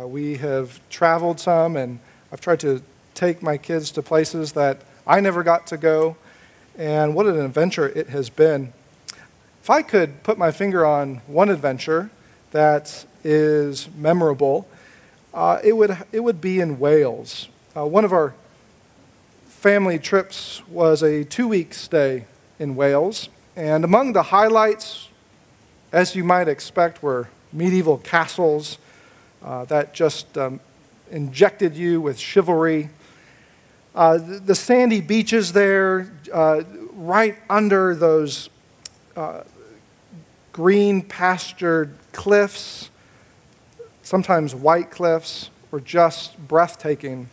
Uh, we have traveled some, and I've tried to take my kids to places that I never got to go, and what an adventure it has been. If I could put my finger on one adventure that is memorable, uh, it, would, it would be in Wales. Uh, one of our family trips was a two week stay in Wales, and among the highlights, as you might expect, were medieval castles uh, that just um, injected you with chivalry. Uh, the, the, sandy beaches there, uh, right under those uh, green pastured cliffs, sometimes white cliffs, were just breathtaking.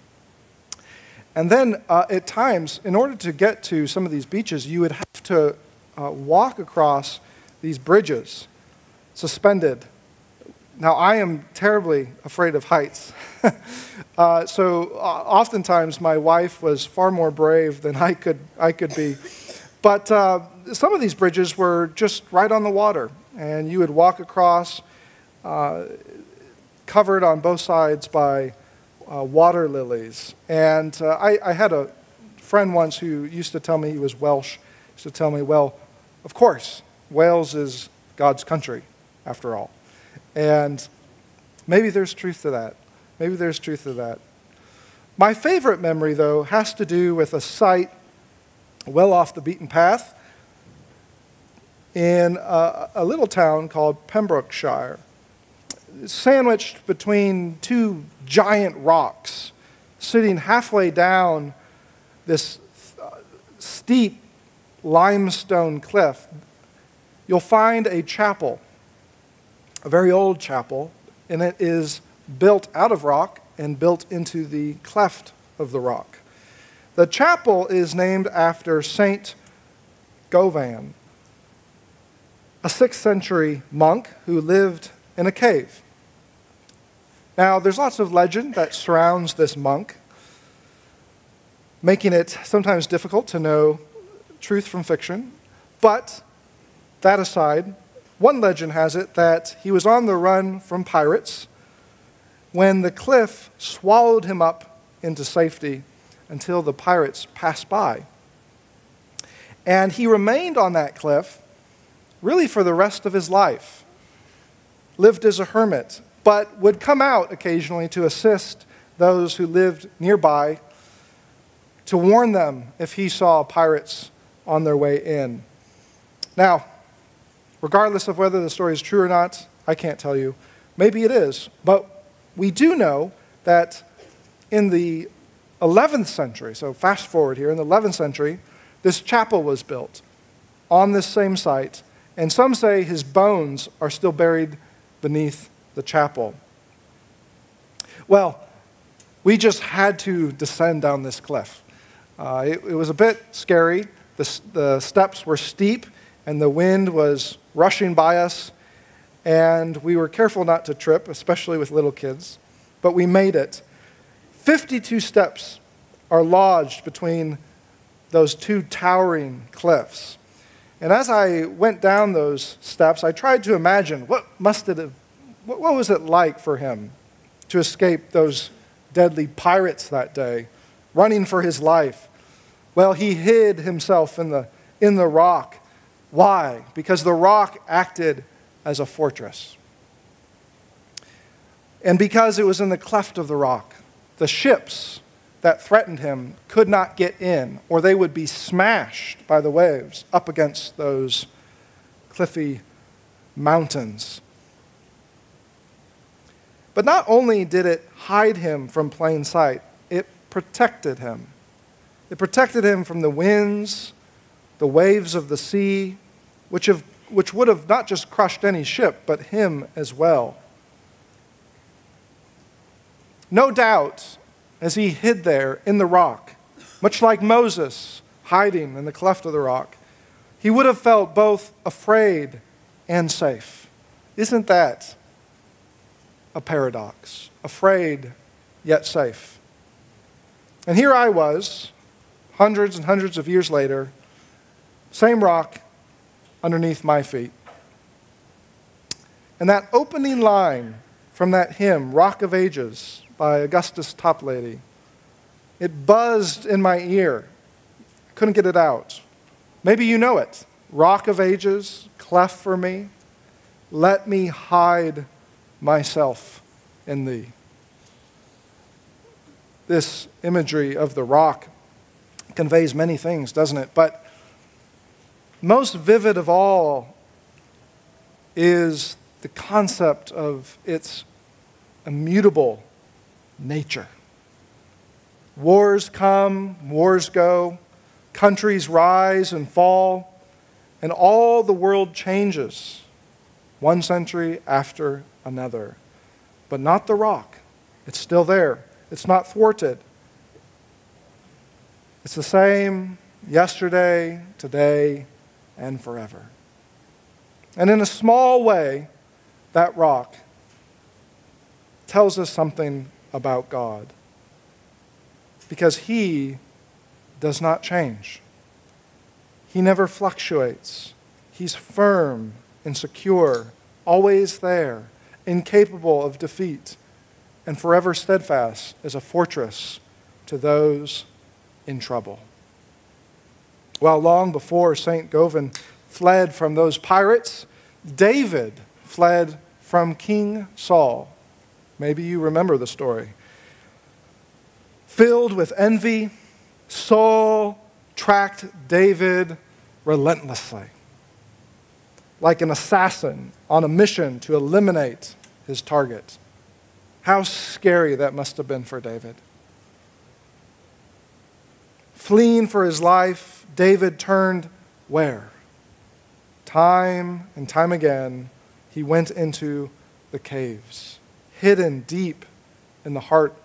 And then uh, at times, in order to get to some of these beaches, you would have to uh, walk across these bridges, suspended. Now, I am terribly afraid of heights. uh, so, uh, oftentimes, my wife was far more brave than I could, I could be. But uh, some of these bridges were just right on the water, and you would walk across, uh, covered on both sides by uh, water lilies. And uh, I, I, had a friend once who used to tell me he was Welsh, used to tell me, well, of course, Wales is God's country, after all. And maybe there's truth to that. Maybe there's truth to that. My favorite memory, though, has to do with a site well off the beaten path in a, a little town called Pembrokeshire sandwiched between two giant rocks, sitting halfway down this uh, steep limestone cliff, you'll find a chapel, a very old chapel, and it is built out of rock and built into the cleft of the rock. The chapel is named after Saint Govan, a 6th century monk who lived in a cave. Now, there's lots of legend that surrounds this monk, making it sometimes difficult to know truth from fiction. But that aside, one legend has it that he was on the run from pirates when the cliff swallowed him up into safety until the pirates passed by. And he remained on that cliff really for the rest of his life lived as a hermit, but would come out occasionally to assist those who lived nearby to warn them if he saw pirates on their way in. Now, regardless of whether the story is true or not, I can't tell you. Maybe it is. But we do know that in the 11th century, so fast forward here, in the 11th century, this chapel was built on this same site. And some say his bones are still buried beneath the chapel. Well, we just had to descend down this cliff. Uh, it, it, was a bit scary. The, the steps were steep, and the wind was rushing by us, and we were careful not to trip, especially with little kids, but we made it. 52 steps are lodged between those two towering cliffs. And as I went down those steps, I tried to imagine what must it have, what, what was it like for him to escape those deadly pirates that day, running for his life. Well, he hid himself in the, in the rock. Why? Because the rock acted as a fortress. And because it was in the cleft of the rock, the ships that threatened him could not get in, or they would be smashed by the waves up against those cliffy mountains. But not only did it hide him from plain sight, it protected him. It protected him from the winds, the waves of the sea, which, have, which would have not just crushed any ship, but him as well. No doubt, as he hid there in the rock, much like Moses hiding in the cleft of the rock, he would have felt both afraid and safe. Isn't that a paradox? Afraid, yet safe. And here I was, hundreds and hundreds of years later, same rock underneath my feet. And that opening line from that hymn, Rock of Ages by Augustus Toplady. It buzzed in my ear. Couldn't get it out. Maybe you know it. Rock of Ages, cleft for me. Let me hide myself in thee. This imagery of the rock conveys many things, doesn't it? But most vivid of all is the concept of its immutable nature. Wars come, wars go, countries rise and fall, and all the world changes one century after another. But not the rock. It's still there, it's not thwarted. It's the same yesterday, today, and forever. And in a small way, that rock tells us something about God. Because He does not change, He never fluctuates. He's firm and secure, always there, incapable of defeat, and forever steadfast as a fortress to those in trouble. Well, long before St. Govan fled from those pirates, David fled from King Saul. Maybe you remember the story. Filled with envy, Saul tracked David relentlessly, like an assassin on a mission to eliminate his target. How scary that must have been for David. Fleeing for his life, David turned where? Time and time again, he went into the caves, hidden deep in the heart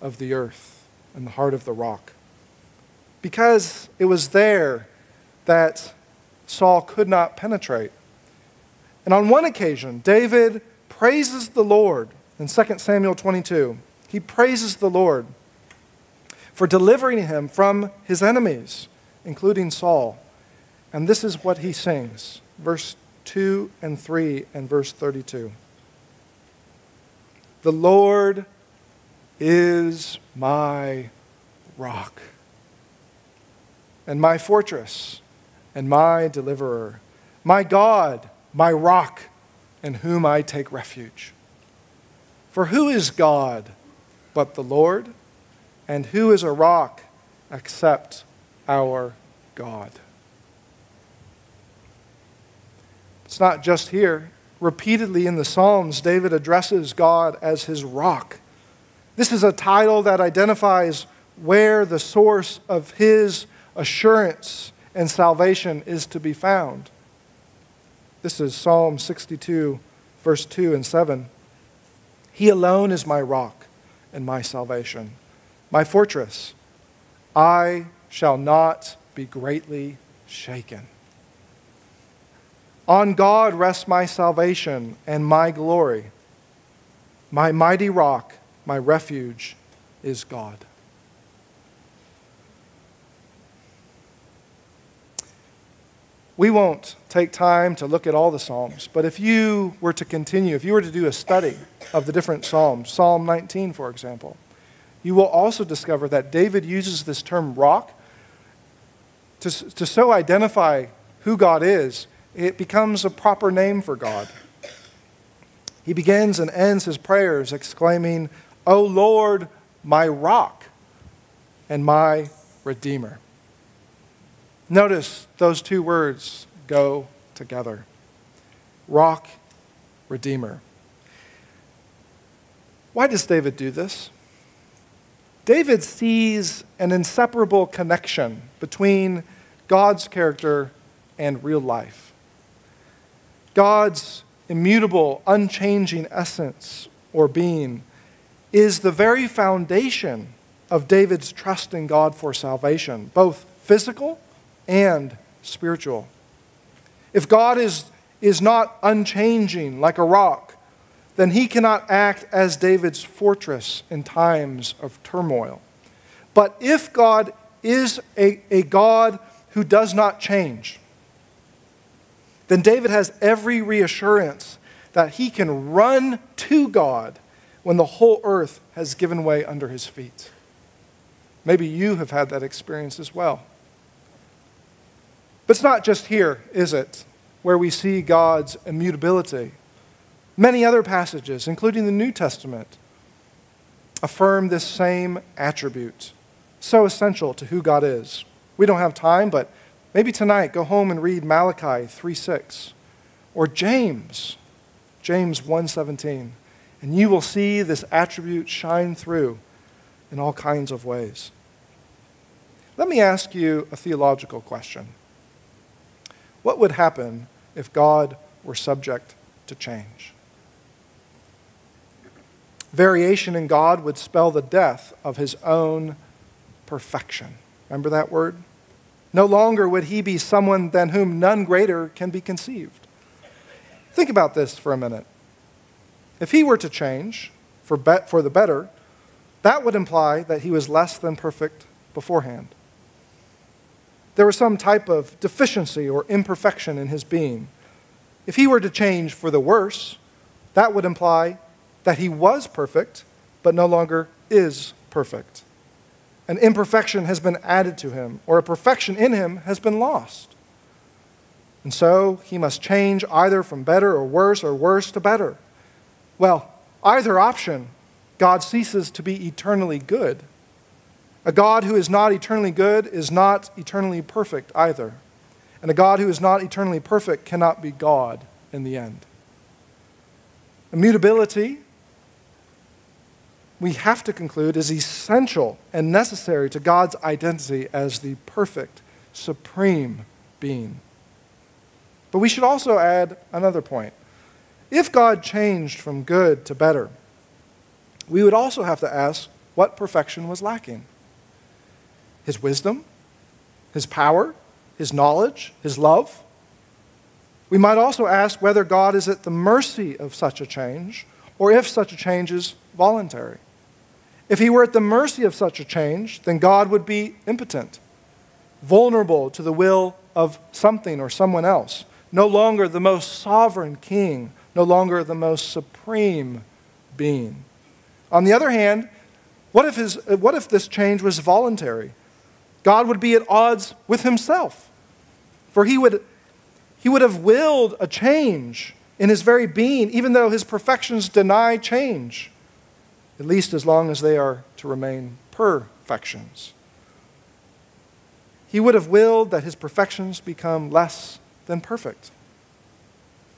of the earth, in the heart of the rock. Because it was there that Saul could not penetrate. And on one occasion, David praises the Lord in 2 Samuel 22. He praises the Lord for delivering him from his enemies, including Saul. And this is what he sings, verse 2 and 3 and verse 32. The Lord is my rock and my fortress and my deliverer, my God, my rock, in whom I take refuge. For who is God but the Lord? And who is a rock except our God? It's not just here. Repeatedly in the Psalms, David addresses God as his rock. This is a title that identifies where the source of his assurance and salvation is to be found. This is Psalm 62, verse 2 and 7. He alone is my rock and my salvation my fortress. I shall not be greatly shaken. On God rests my salvation and my glory. My mighty rock, my refuge, is God. We won't take time to look at all the Psalms, but if you were to continue, if you were to do a study of the different Psalms, Psalm 19, for example, you will also discover that David uses this term rock to, to so identify who God is, it becomes a proper name for God. He begins and ends his prayers exclaiming, O Lord, my rock and my redeemer. Notice those two words go together rock, redeemer. Why does David do this? David sees an inseparable connection between God's character and real life. God's immutable, unchanging essence or being is the very foundation of David's trust in God for salvation, both physical and spiritual. If God is, is not unchanging like a rock, then he cannot act as David's fortress in times of turmoil. But if God is a, a God who does not change, then David has every reassurance that he can run to God when the whole earth has given way under his feet. Maybe you have had that experience as well. But it's not just here, is it, where we see God's immutability. Many other passages, including the New Testament, affirm this same attribute, so essential to who God is. We don't have time, but maybe tonight go home and read Malachi 3:6 or James, James 1:17, and you will see this attribute shine through in all kinds of ways. Let me ask you a theological question. What would happen if God were subject to change? Variation in God would spell the death of his own perfection. Remember that word? No longer would he be someone than whom none greater can be conceived. Think about this for a minute. If he were to change for, be- for the better, that would imply that he was less than perfect beforehand there was some type of deficiency or imperfection in his being. If he were to change for the worse, that would imply that he was perfect, but no longer is perfect. An imperfection has been added to him, or a perfection in him has been lost. And so he must change either from better or worse or worse to better. Well, either option, God ceases to be eternally good a God who is not eternally good is not eternally perfect either. And a God who is not eternally perfect cannot be God in the end. Immutability, we have to conclude, is essential and necessary to God's identity as the perfect, supreme being. But we should also add another point. If God changed from good to better, we would also have to ask what perfection was lacking his wisdom, his power, his knowledge, his love. We might also ask whether God is at the mercy of such a change or if such a change is voluntary. If he were at the mercy of such a change, then God would be impotent, vulnerable to the will of something or someone else, no longer the most sovereign king, no longer the most supreme being. On the other hand, what if, his, what if this change was voluntary? God would be at odds with himself. For he would, he would have willed a change in his very being, even though his perfections deny change, at least as long as they are to remain perfections. He would have willed that his perfections become less than perfect.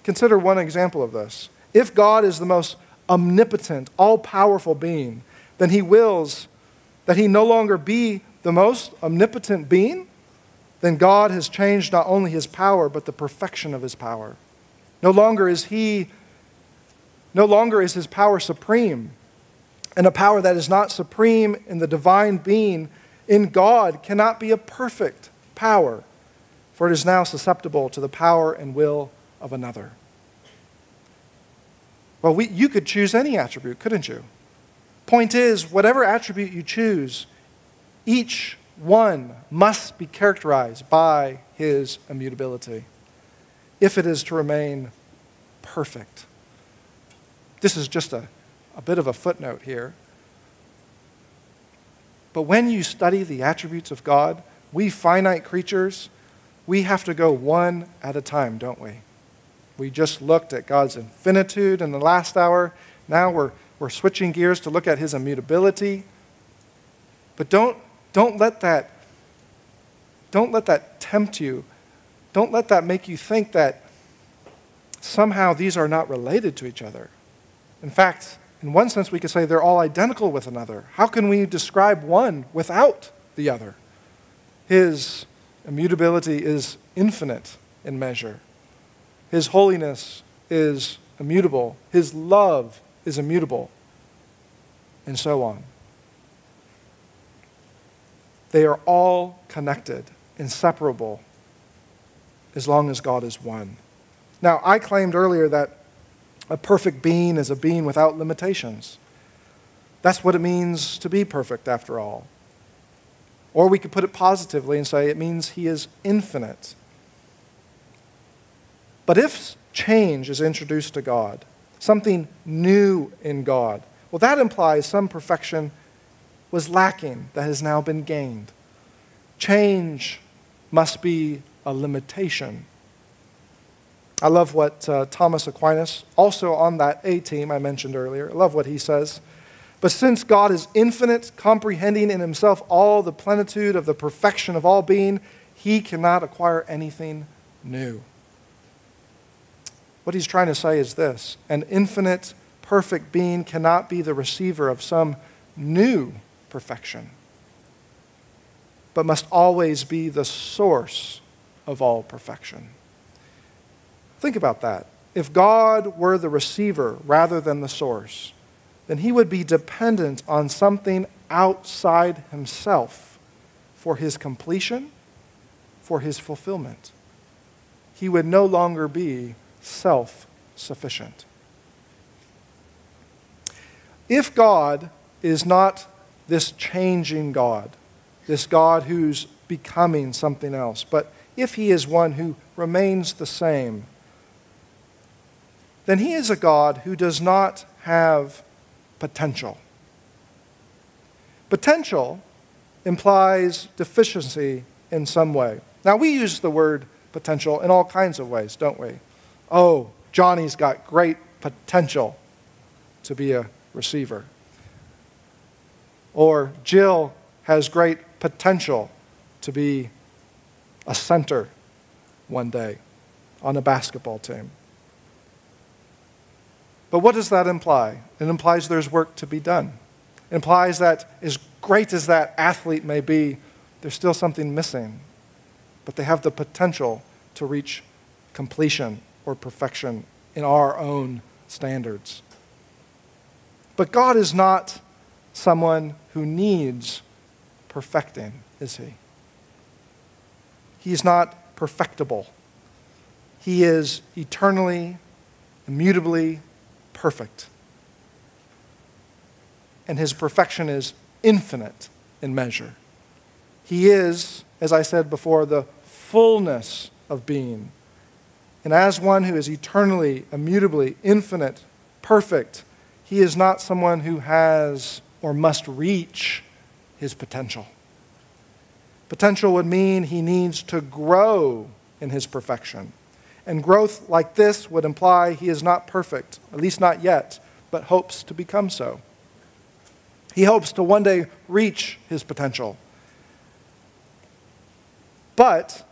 Consider one example of this. If God is the most omnipotent, all powerful being, then he wills that he no longer be the most omnipotent being, then God has changed not only his power, but the perfection of his power. No longer is he, no longer is his power supreme. And a power that is not supreme in the divine being in God cannot be a perfect power, for it is now susceptible to the power and will of another. Well, we, you could choose any attribute, couldn't you? Point is, whatever attribute you choose, each one must be characterized by his immutability if it is to remain perfect. This is just a, a bit of a footnote here. But when you study the attributes of God, we finite creatures, we have to go one at a time, don't we? We just looked at God's infinitude in the last hour. Now we're, we're switching gears to look at his immutability. But don't don't let that don't let that tempt you. Don't let that make you think that somehow these are not related to each other. In fact, in one sense, we could say they're all identical with another. How can we describe one without the other? His immutability is infinite in measure, His holiness is immutable, His love is immutable, and so on. They are all connected, inseparable, as long as God is one. Now, I claimed earlier that a perfect being is a being without limitations. That's what it means to be perfect, after all. Or we could put it positively and say it means he is infinite. But if change is introduced to God, something new in God, well, that implies some perfection was lacking that has now been gained. Change must be a limitation. I love what uh, Thomas Aquinas, also on that A team I mentioned earlier, I love what he says. But since God is infinite, comprehending in himself all the plenitude of the perfection of all being, he cannot acquire anything new. What he's trying to say is this an infinite, perfect being cannot be the receiver of some new perfection, but must always be the source of all perfection. Think about that. If God were the receiver rather than the source, then he would be dependent on something outside himself for his completion, for his fulfillment. He would no longer be self sufficient. If God is not this changing God, this God who's becoming something else, but if he is one who remains the same, then he is a God who does not have potential. Potential implies deficiency in some way. Now, we use the word potential in all kinds of ways, don't we? Oh, Johnny's got great potential to be a receiver. Or Jill has great potential to be a center one day on a basketball team. But what does that imply? It implies there's work to be done. It implies that as great as that athlete may be, there's still something missing. But they have the potential to reach completion or perfection in our own standards. But God is not someone who needs perfecting, is he? He's not perfectible. He is eternally, immutably perfect. And his perfection is infinite in measure. He is, as I said before, the fullness of being. And as one who is eternally, immutably, infinite, perfect, he is not someone who has or must reach his potential. Potential would mean he needs to grow in his perfection. And growth like this would imply he is not perfect, at least not yet, but hopes to become so. He hopes to one day reach his potential. But,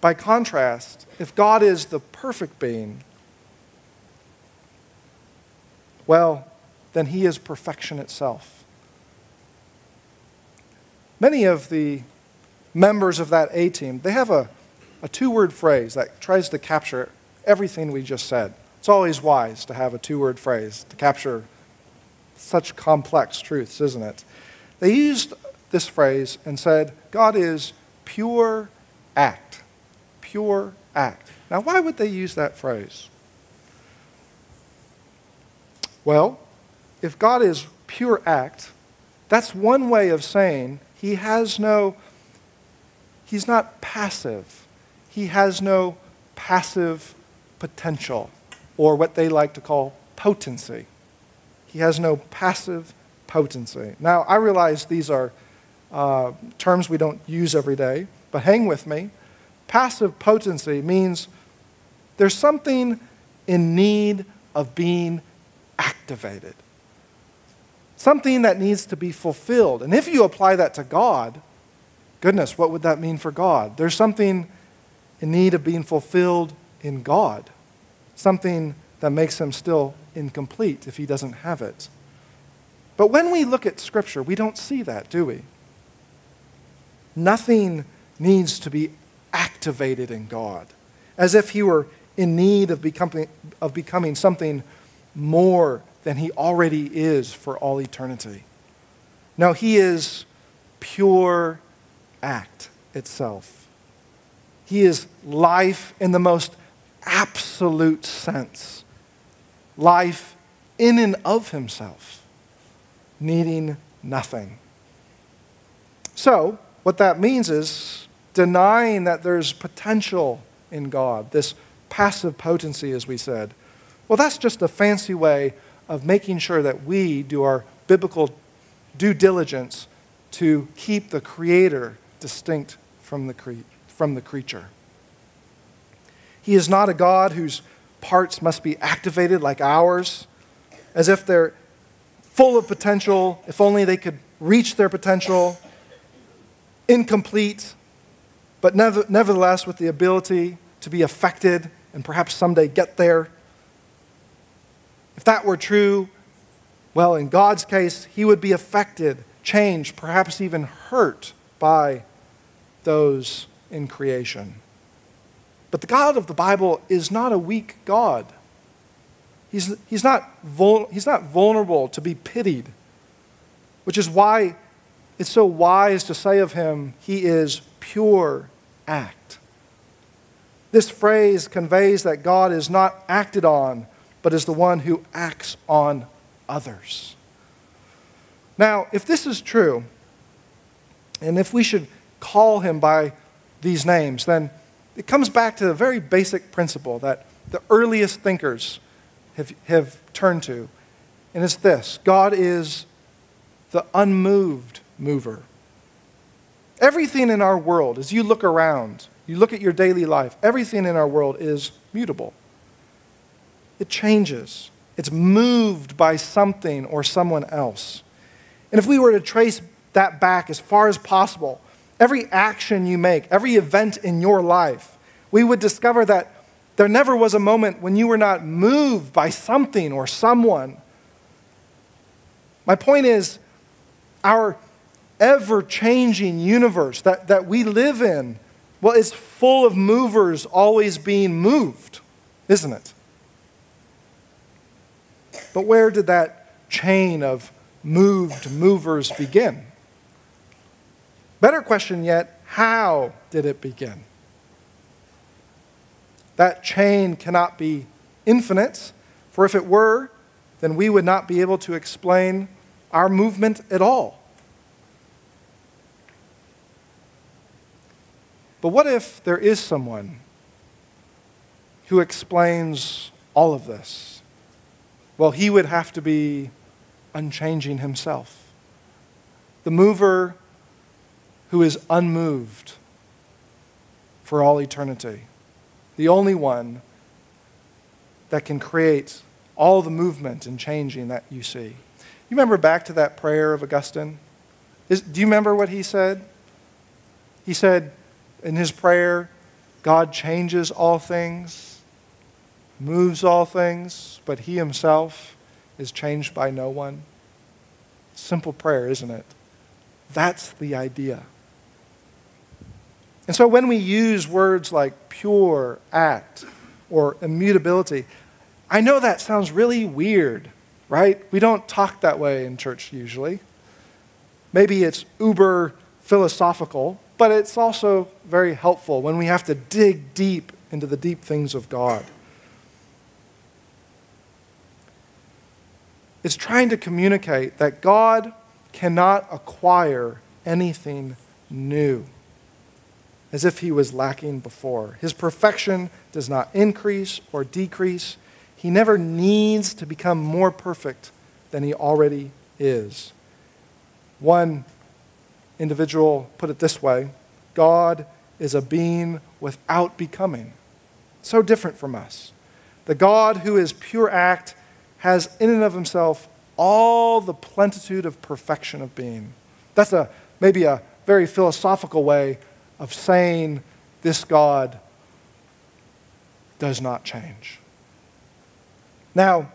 by contrast, if God is the perfect being, well, then he is perfection itself. Many of the members of that A team, they have a a two word phrase that tries to capture everything we just said. It's always wise to have a two word phrase to capture such complex truths, isn't it? They used this phrase and said, God is pure act. Pure act. Now, why would they use that phrase? Well, if God is pure act, that's one way of saying he has no, he's not passive he has no passive potential, or what they like to call potency. He has no passive potency. Now, I realize these are uh, terms we don't use every day, but hang with me. Passive potency means there's something in need of being activated, something that needs to be fulfilled. And if you apply that to God, goodness, what would that mean for God? There's something in need of being fulfilled in God, something that makes him still incomplete if he doesn't have it. But when we look at Scripture, we don't see that, do we? Nothing needs to be activated in God, as if he were in need of becoming, of becoming something more than he already is for all eternity. No, he is pure act itself. He is life in the most absolute sense. Life in and of himself, needing nothing. So, what that means is denying that there's potential in God, this passive potency, as we said. Well, that's just a fancy way of making sure that we do our biblical due diligence to keep the Creator distinct from the, cre- from the creature. He is not a God whose parts must be activated like ours, as if they're full of potential, if only they could reach their potential, incomplete, but never, nevertheless with the ability to be affected and perhaps someday get there. If that were true, well, in God's case, he would be affected, changed, perhaps even hurt by those in creation. But the God of the Bible is not a weak God. He's, he's, not, vul, he's not vulnerable to be pitied, which is why it's so wise to say of him, he is pure act. This phrase conveys that God is not acted on, but is the one who acts on others. Now, if this is true, and if we should call him by these names, then it comes back to the very basic principle that the earliest thinkers have, have turned to, and it's this God is the unmoved mover. Everything in our world, as you look around, you look at your daily life, everything in our world is mutable. It changes. It's moved by something or someone else. And if we were to trace that back as far as possible, every action you make, every event in your life, we would discover that there never was a moment when you were not moved by something or someone. My point is, our ever changing universe that, that we live in, well, it's full of movers always being moved, isn't it? But where did that chain of moved movers begin? Better question yet, how did it begin? That chain cannot be infinite, for if it were, then we would not be able to explain our movement at all. But what if there is someone who explains all of this? Well, he would have to be unchanging himself. The mover who is unmoved for all eternity. The only one that can create all the movement and changing that you see. You remember back to that prayer of Augustine? Is, do you remember what he said? He said in his prayer, God changes all things, moves all things, but he himself is changed by no one. Simple prayer, isn't it? That's the idea. And so when we use words like pure act or immutability, I know that sounds really weird, right? We don't talk that way in church usually. Maybe it's uber philosophical, but it's also very helpful when we have to dig deep into the deep things of God. It's trying to communicate that God cannot acquire anything new as if he was lacking before. His perfection does not increase or decrease. He never needs to become more perfect than he already is. One individual put it this way God is a being without becoming. So different from us. The God who is pure act has in and of himself all the plentitude of perfection of being. That's a maybe a very philosophical way of saying this God does not change. Now,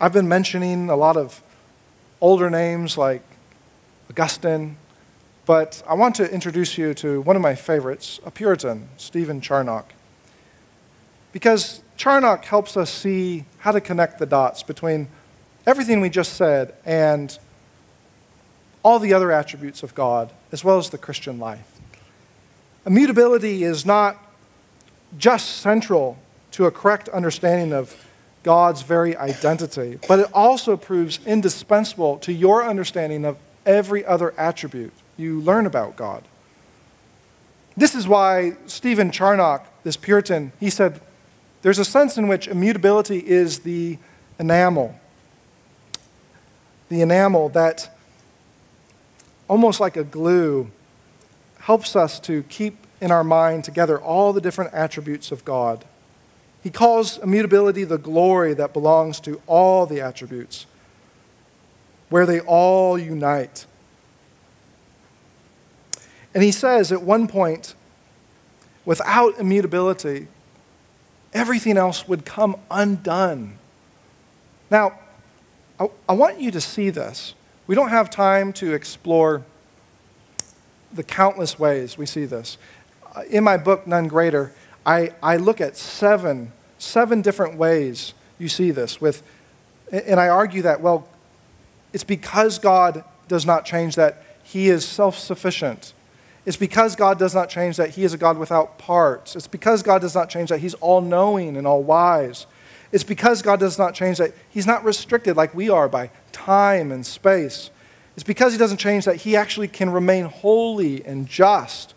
I've been mentioning a lot of older names like Augustine, but I want to introduce you to one of my favorites, a Puritan, Stephen Charnock. Because Charnock helps us see how to connect the dots between everything we just said and all the other attributes of God, as well as the Christian life. Immutability is not just central to a correct understanding of God's very identity, but it also proves indispensable to your understanding of every other attribute you learn about God. This is why Stephen Charnock, this Puritan, he said, there's a sense in which immutability is the enamel. The enamel that, almost like a glue, helps us to keep in our mind together all the different attributes of God. He calls immutability the glory that belongs to all the attributes, where they all unite. And he says at one point, without immutability, everything else would come undone. Now, I, I, want you to see this. We don't have time to explore the countless ways we see this. Uh, in my book, None Greater, I, I look at seven, seven different ways you see this with, and I argue that, well, it's because God does not change that he is self sufficient. It's because God does not change that he is a God without parts. It's because God does not change that he's all knowing and all wise. It's because God does not change that he's not restricted like we are by time and space. It's because he doesn't change that he actually can remain holy and just.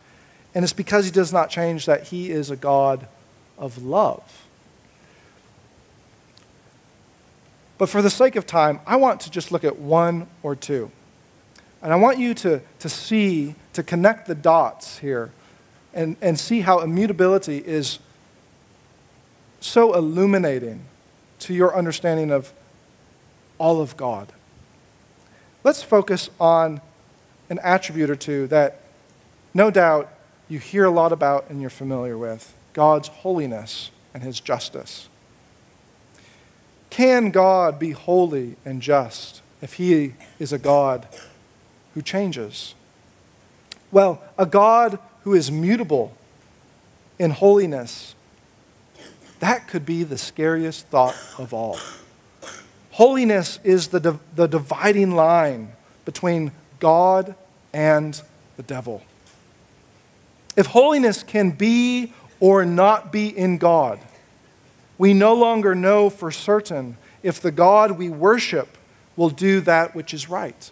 And it's because he does not change that he is a God of love. But for the sake of time, I want to just look at one or two. And I want you to, to see, to connect the dots here and, and see how immutability is so illuminating to your understanding of all of God. Let's focus on an attribute or two that no doubt you hear a lot about and you're familiar with God's holiness and his justice. Can God be holy and just if he is a God who changes? Well, a God who is mutable in holiness, that could be the scariest thought of all. Holiness is the, the dividing line between God and the devil. If holiness can be or not be in God, we no longer know for certain if the God we worship will do that which is right.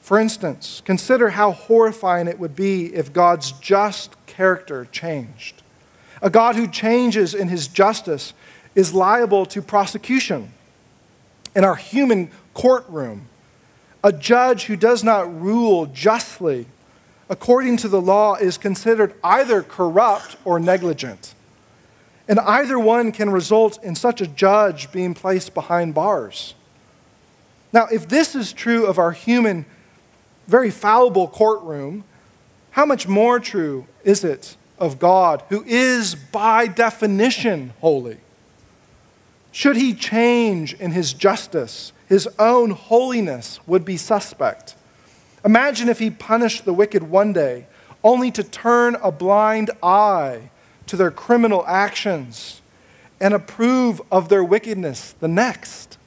For instance, consider how horrifying it would be if God's just character changed. A God who changes in his justice is liable to prosecution in our human courtroom. A judge who does not rule justly according to the law is considered either corrupt or negligent. And either one can result in such a judge being placed behind bars. Now, if this is true of our human, very fallible courtroom, how much more true is it of God, who is by definition holy? Should he change in his justice, his own holiness would be suspect. Imagine if he punished the wicked one day, only to turn a blind eye to their criminal actions and approve of their wickedness the next.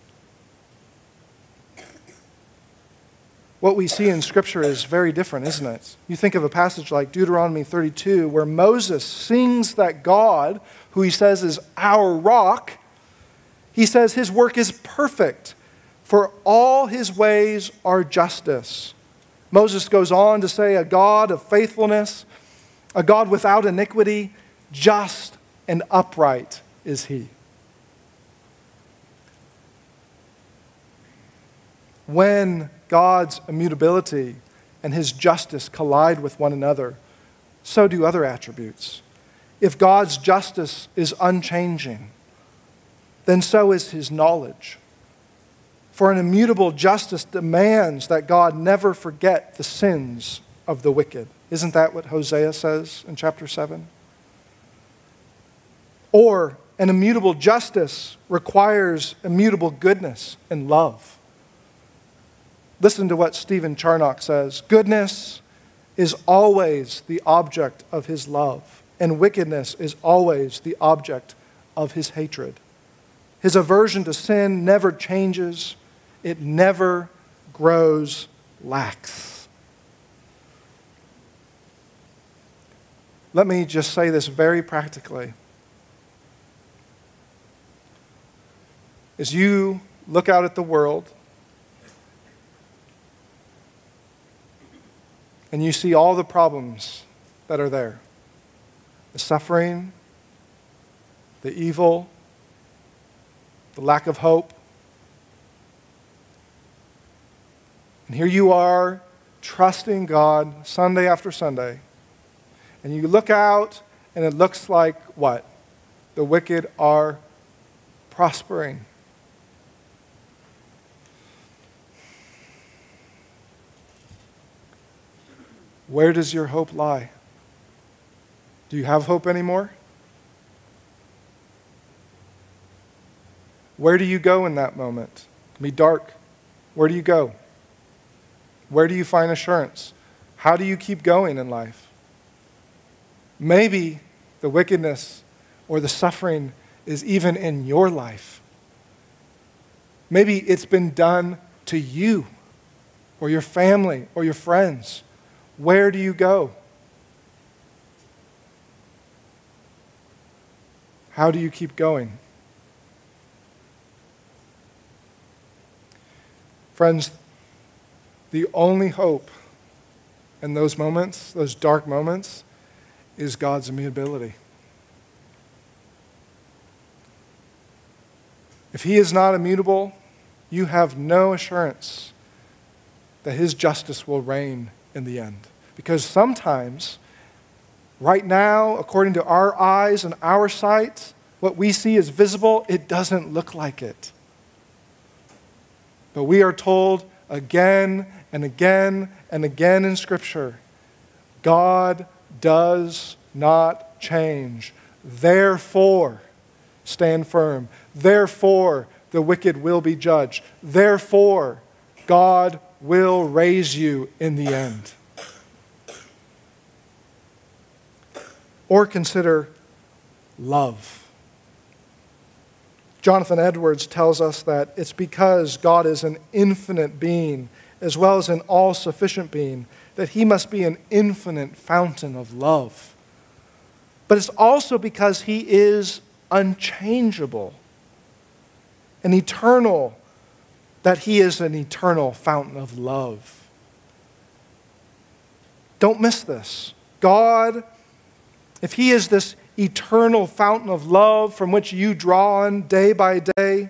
What we see in Scripture is very different, isn't it? You think of a passage like Deuteronomy 32, where Moses sings that God, who he says is our rock, he says his work is perfect, for all his ways are justice. Moses goes on to say, a God of faithfulness, a God without iniquity, just and upright is he. When God's immutability and his justice collide with one another, so do other attributes. If God's justice is unchanging, then so is his knowledge. For an immutable justice demands that God never forget the sins of the wicked. Isn't that what Hosea says in chapter 7? Or an immutable justice requires immutable goodness and love. Listen to what Stephen Charnock says Goodness is always the object of his love, and wickedness is always the object of his hatred. His aversion to sin never changes, it never grows lax. Let me just say this very practically. As you look out at the world and you see all the problems that are there the suffering, the evil, the lack of hope. And here you are, trusting God Sunday after Sunday. And you look out, and it looks like what? The wicked are prospering. Where does your hope lie? Do you have hope anymore? Where do you go in that moment? It can be dark. Where do you go? Where do you find assurance? How do you keep going in life? Maybe the wickedness or the suffering is even in your life. Maybe it's been done to you or your family or your friends. Where do you go? How do you keep going? Friends, the only hope in those moments, those dark moments, is God's immutability. If He is not immutable, you have no assurance that His justice will reign in the end. Because sometimes, right now, according to our eyes and our sight, what we see is visible, it doesn't look like it. But we are told again and again and again in Scripture God does not change. Therefore, stand firm. Therefore, the wicked will be judged. Therefore, God will raise you in the end. Or consider love. Jonathan Edwards tells us that it's because God is an infinite being as well as an all sufficient being that he must be an infinite fountain of love. But it's also because he is unchangeable an eternal that he is an eternal fountain of love. Don't miss this. God, if he is this eternal fountain of love from which you draw on day by day.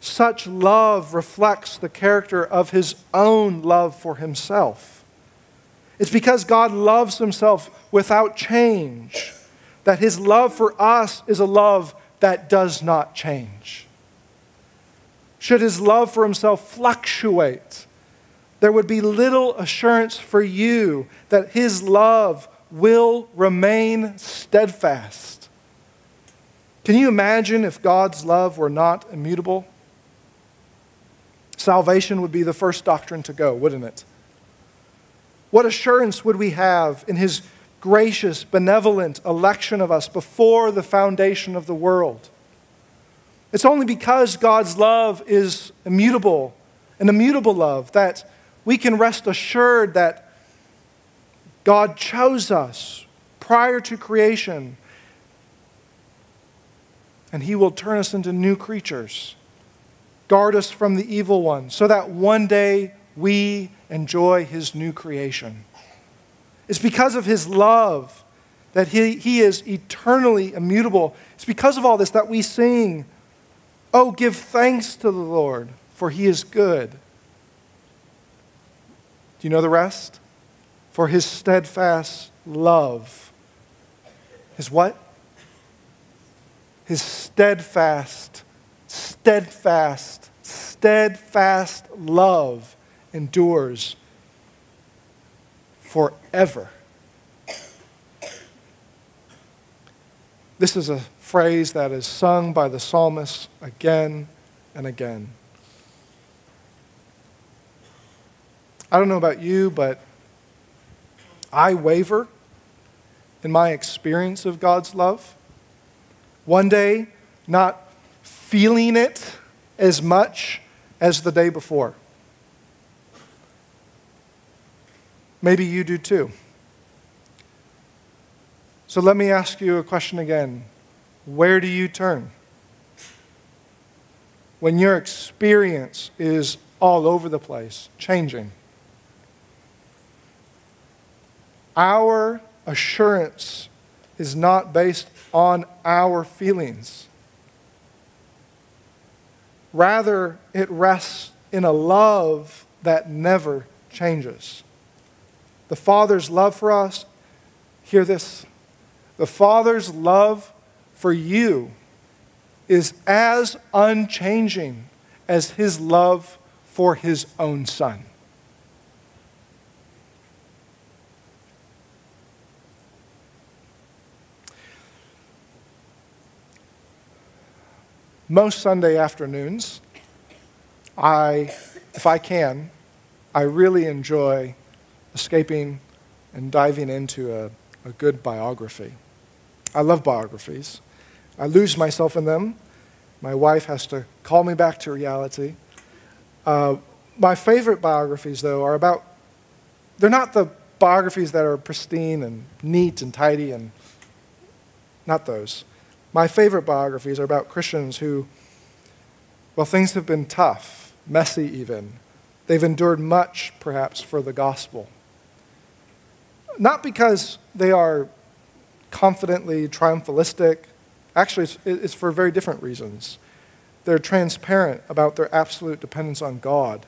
Such love reflects the character of his own love for himself. It's because God loves himself without change that his love for us is a love that does not change. Should his love for himself fluctuate, there would be little assurance for you that his love will remain steadfast. Can you imagine if God's love were not immutable? Salvation would be the first doctrine to go, wouldn't it? What assurance would we have in His gracious, benevolent election of us before the foundation of the world? It's only because God's love is immutable, an immutable love, that we can rest assured that God chose us prior to creation, and He will turn us into new creatures, guard us from the evil one, so that one day we enjoy His new creation. It's because of His love that He, he is eternally immutable. It's because of all this that we sing, Oh, give thanks to the Lord, for He is good. Do you know the rest? for his steadfast love. His what? His steadfast, steadfast, steadfast love endures forever. This is a phrase that is sung by the psalmist again and again. I don't know about you, but I waver in my experience of God's love. One day, not feeling it as much as the day before. Maybe you do too. So let me ask you a question again. Where do you turn? When your experience is all over the place, changing. Our assurance is not based on our feelings. Rather, it rests in a love that never changes. The Father's love for us, hear this, the Father's love for you is as unchanging as his love for his own Son. most Sunday afternoons, I, if I can, I really enjoy escaping and diving into a, a good biography. I love biographies. I lose myself in them. My wife has to call me back to reality. Uh, my favorite biographies, though, are about, they're not the biographies that are pristine and neat and tidy, and not those. My favorite biographies are about Christians who, well, things have been tough, messy even. They've endured much, perhaps, for the gospel. Not because they are confidently triumphalistic, actually, it's, it's for very different reasons. They're transparent about their absolute dependence on God,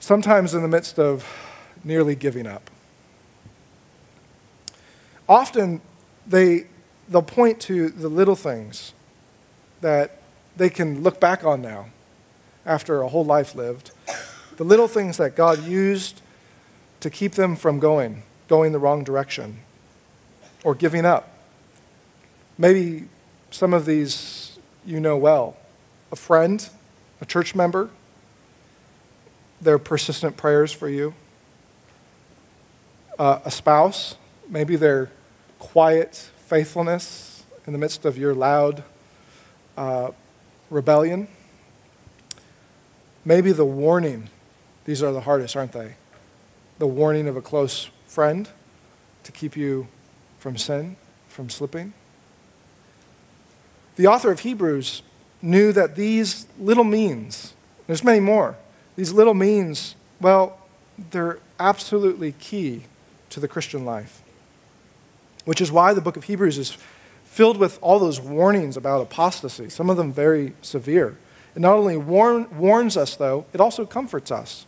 sometimes in the midst of nearly giving up. Often, they they'll point to the little things that they can look back on now after a whole life lived. The little things that God used to keep them from going, going the wrong direction, or giving up. Maybe some of these you know well. A friend, a church member, their persistent prayers for you. Uh, a spouse, maybe their quiet faithfulness in the midst of your loud uh, rebellion. Maybe the warning, these are the hardest, aren't they? The warning of a close friend to keep you from sin, from slipping. The author of Hebrews knew that these little means, there's many more, these little means, well, they're absolutely key to the Christian life which is why the book of Hebrews is filled with all those warnings about apostasy, some of them very severe. It not only warn, warns us, though, it also comforts us,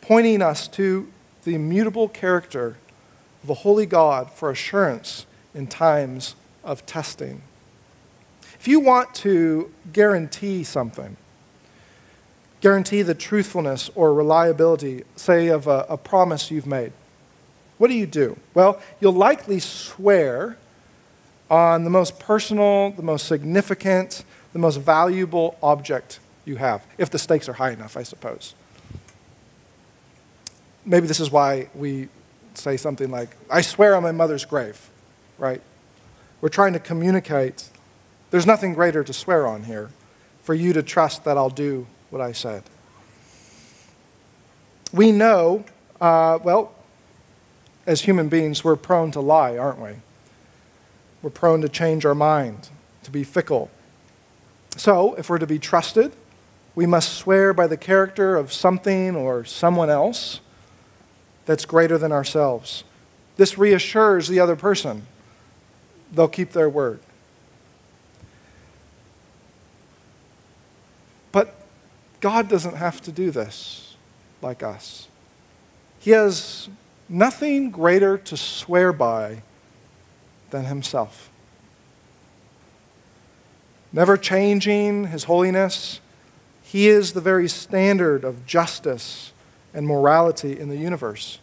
pointing us to the immutable character a holy God for assurance in times of testing. If you want to guarantee something, guarantee the truthfulness or reliability, say, of a, a promise you've made, what do you do? Well, you'll likely swear on the most personal, the most significant, the most valuable object you have, if the stakes are high enough, I suppose. Maybe this is why we say something like, I swear on my mother's grave, right? We're trying to communicate. There's nothing greater to swear on here for you to trust that I'll do what I said. We know, uh, well, as human beings, we're prone to lie, aren't we? We're prone to change our mind, to be fickle. So, if we're to be trusted, we must swear by the character of something or someone else that's greater than ourselves. This reassures the other person. They'll keep their word. But God doesn't have to do this like us. He has nothing greater to swear by than himself. Never changing his holiness, he is the very standard of justice and morality in the universe.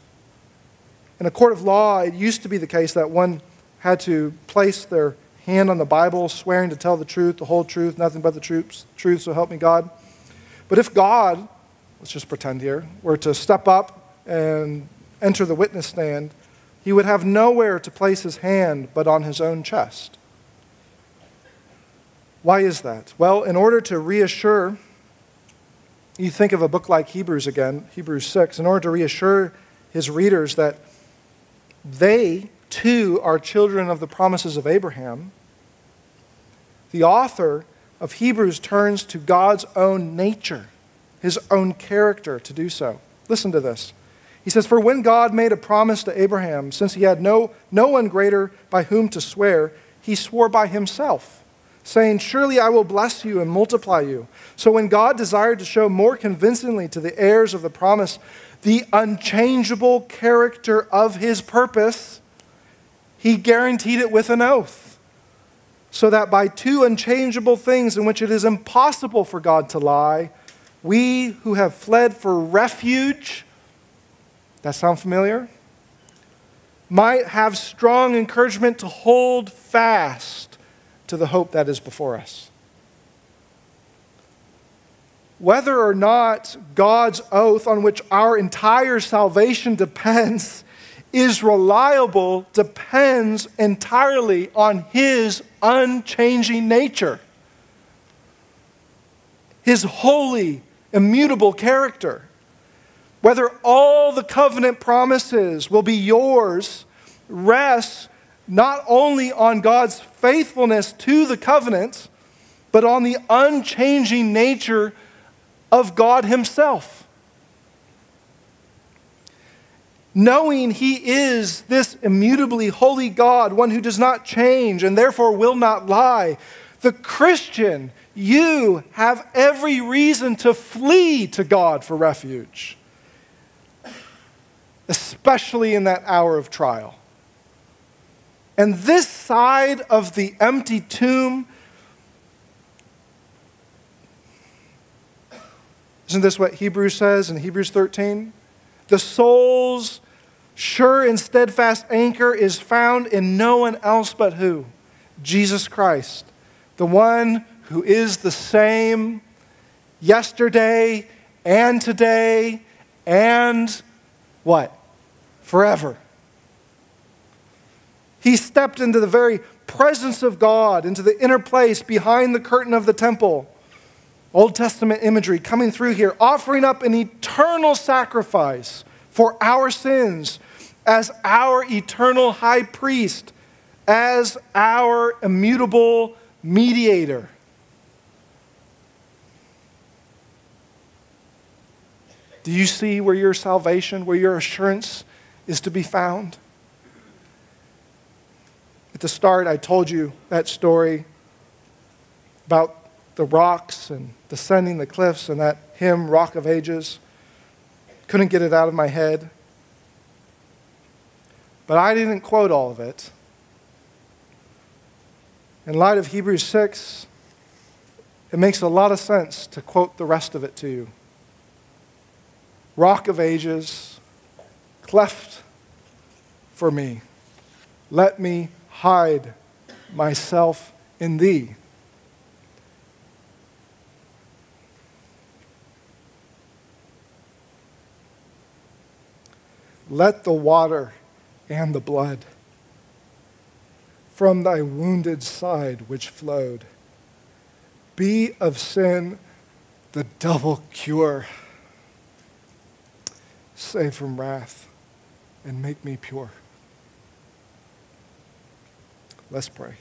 In a court of law, it used to be the case that one had to place their hand on the Bible, swearing to tell the truth, the whole truth, nothing but the truth, truth, so help me God. But if God, let's just pretend here, were to step up and enter the witness stand, he would have nowhere to place his hand but on his own chest. Why is that? Well, in order to reassure, you think of a book like Hebrews again, Hebrews 6, in order to reassure his readers that they too are children of the promises of Abraham, the author of Hebrews turns to God's own nature, his own character to do so. Listen to this. He says, For when God made a promise to Abraham, since he had no, no one greater by whom to swear, he swore by himself, saying, Surely I will bless you and multiply you. So when God desired to show more convincingly to the heirs of the promise the unchangeable character of his purpose, he guaranteed it with an oath. So that by two unchangeable things in which it is impossible for God to lie, we who have fled for refuge, that sound familiar? Might have strong encouragement to hold fast to the hope that is before us. Whether or not God's oath on which our entire salvation depends is reliable depends entirely on His unchanging nature, His holy, immutable character. Whether all the covenant promises will be yours rests not only on God's faithfulness to the covenant, but on the unchanging nature of God Himself. Knowing He is this immutably holy God, one who does not change and therefore will not lie, the Christian, you have every reason to flee to God for refuge, especially in that hour of trial. And this side of the empty tomb, isn't this what Hebrews says in Hebrews 13? The soul's sure and steadfast anchor is found in no one else but who? Jesus Christ, the one who is the same yesterday and today and what? Forever. He stepped into the very presence of God, into the inner place behind the curtain of the temple. Old Testament imagery coming through here, offering up an eternal sacrifice for our sins as our eternal high priest, as our immutable mediator. Do you see where your salvation, where your assurance is to be found? The start, I told you that story about the rocks and descending the cliffs and that hymn, Rock of Ages. Couldn't get it out of my head. But I didn't quote all of it. In light of Hebrews 6, it makes a lot of sense to quote the rest of it to you. Rock of Ages, cleft for me. Let me hide myself in thee. Let the water and the blood from thy wounded side which flowed be of sin the double cure. Save from wrath and make me pure. Let's pray.